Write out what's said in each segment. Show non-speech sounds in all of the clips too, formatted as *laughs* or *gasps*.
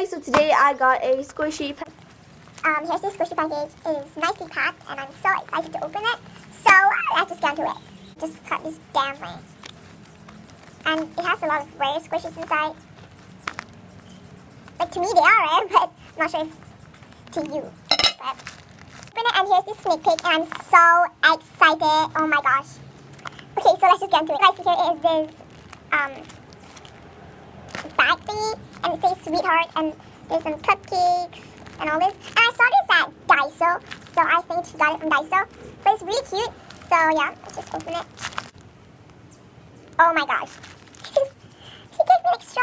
guys, so today I got a squishy um, here's the squishy package. It is nicely packed and I'm so excited to open it. So let's just get into it. Just cut this damn way. And it has a lot of rare squishies inside. Like to me they are rare, *laughs* but I'm not sure if to you. But open it and here's the sneak peek and I'm so excited. Oh my gosh. Okay, so let's just get into it. Guys, here is this um, thingy and it says sweetheart and there's some cupcakes and all this. And I saw this at Daiso, so I think she got it from Daiso. But it's really cute, so yeah, let's just open it. Oh my gosh. *laughs* she gave me an extra.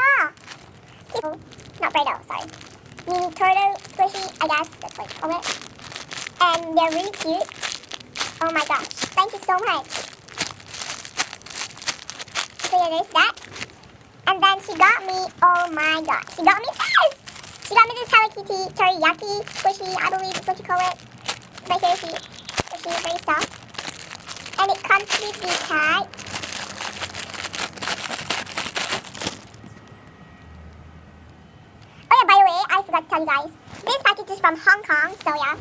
Oh, not Play-Doh, sorry. Mini turtle squishy, I guess that's what you call it. And they're really cute. Oh my gosh, thank you so much. So yeah, there's that. And then she got me, oh my god, she got me this! She got me this Hello Kitty teriyaki squishy, I believe is what you call it. Right here, squishy, very soft. And it comes with the tag. Oh yeah, by the way, I forgot to tell you guys. This package is from Hong Kong, so yeah.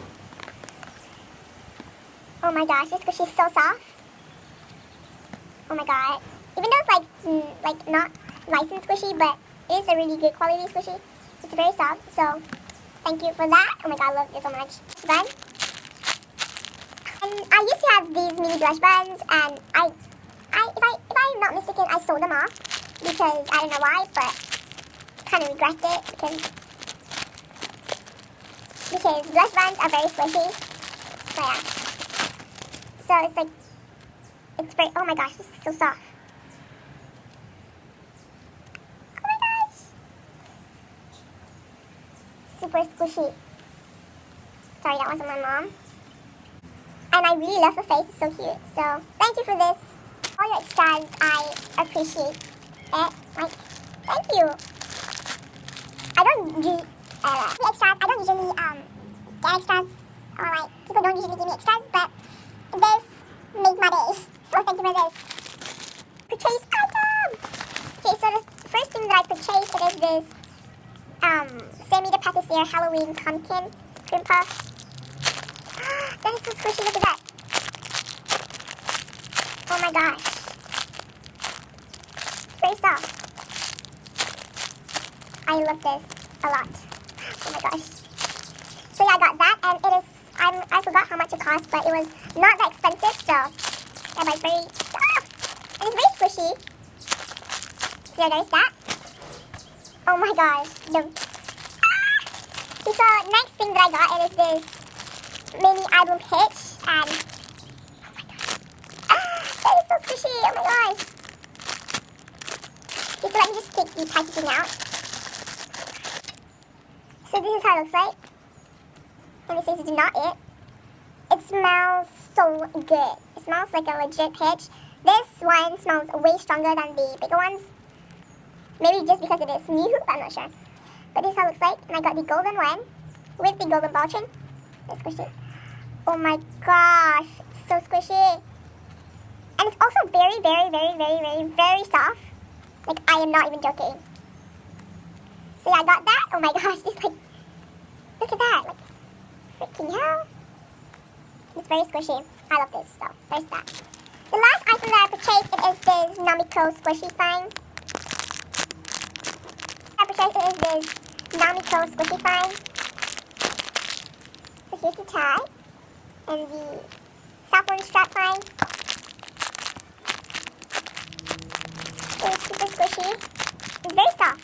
Oh my gosh, this squishy is so soft. Oh my god. Even though it's like, mm, like not licensed squishy, but it is a really good quality squishy. It's very soft, so thank you for that. Oh my god, I love it so much. Then, and um, I used to have these mini brush buns, and I, I, if I, if I'm not mistaken, I sold them off because I don't know why, but kind of regret it because because brush buns are very squishy. So yeah. So it's like it's very. Oh my gosh, is so soft. Super squishy. Sorry, that wasn't my mom. And I really love her face, it's so cute. So, thank you for this. All your extras, I appreciate it. Like, thank you. I don't do uh, extras. I don't usually um, get extras. Or like, people don't usually give me extras. But this made my day. *laughs* So, thank you for this. Purchase item! Okay, so the first thing that I purchased is this um, Sammy the Patissier Halloween Pumpkin Cream Puff. that is so squishy, look at that. Oh my gosh. Very soft. I love this a lot. Oh my gosh. So yeah, I got that, and it is, I'm, I forgot how much it cost, but it was not that expensive, so yeah, but it's very, ah, and it's very squishy. So there's that. Oh my gosh. The... Ah! So next thing that I got is this mini album pitch and oh my gosh. Ah, *gasps* that is so squishy. Oh my gosh. Okay, so let me just take the packaging out. So this is how it looks like. And it says it's not it. It smells so good. It smells like a legit pitch. This one smells way stronger than the bigger ones. Maybe just because it is new, I'm not sure. But this is how it looks like. And I got the golden one with the golden ball chain. It's squishy. Oh my gosh, so squishy. And it's also very, very, very, very, very, very soft. Like, I am not even joking. So yeah, I got that. Oh my *laughs* gosh, it's like, look at that. Like, freaking hell. It's very squishy. I love this, so there's that. The last item that I purchased is this Namiko squishy sign purchase is this Namiko squishy sign. So here's the tag and the saffron strap sign. It's super squishy. It's very soft.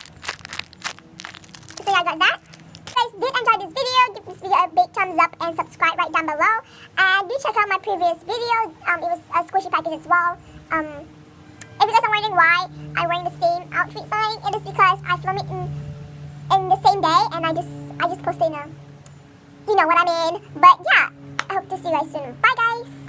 So yeah, I got that. If you guys did enjoy this video, give this video a big thumbs up and subscribe right down below. And do check out my previous video. Um, it was a squishy package as well. Um, if you guys are wondering why I'm wearing the same outfit line, it is because It in, the same day and I just I just posted in a, you know what I mean. But yeah, I hope to see you guys soon. Bye guys!